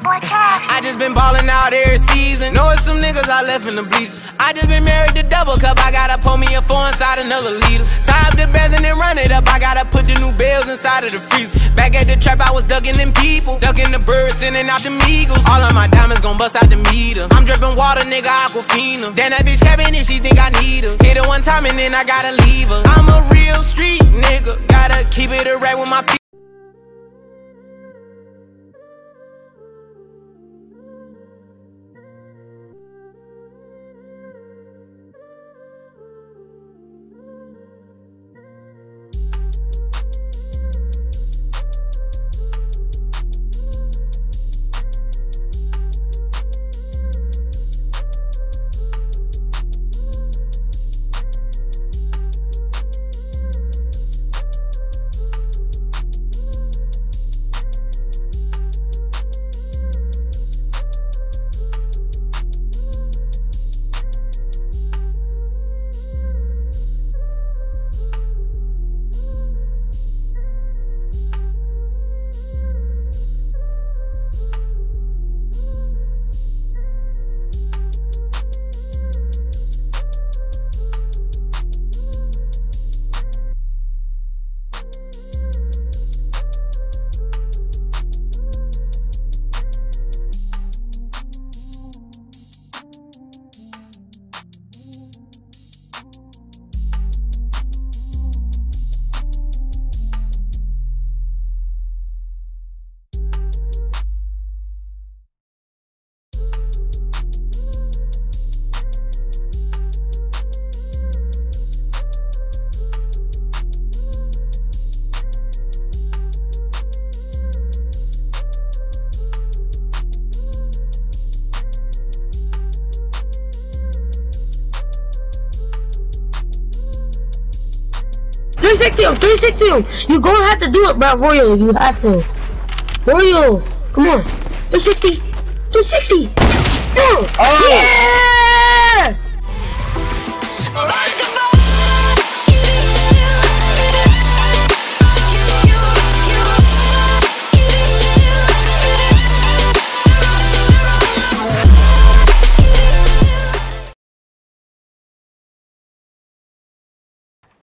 I just been ballin' out every season. Know it's some niggas I left in the bleachers. I just been married to double cup. I gotta pull me a four inside another liter. Tie up the bands and then run it up. I gotta put the new bells inside of the freezer. Back at the trap, I was ducking them people. Ducking the birds, sending out the eagles. All of my diamonds gon' bust out the meter. I'm dripping water, nigga, Aquafina. Damn, that bitch capping if she think I need her. Hit her one time and then I gotta leave her. I'm a real street 360 him, 360 him. You gonna have to do it, bro, Royal. You have to. Royal, come on. 360, 360. Oh, yeah.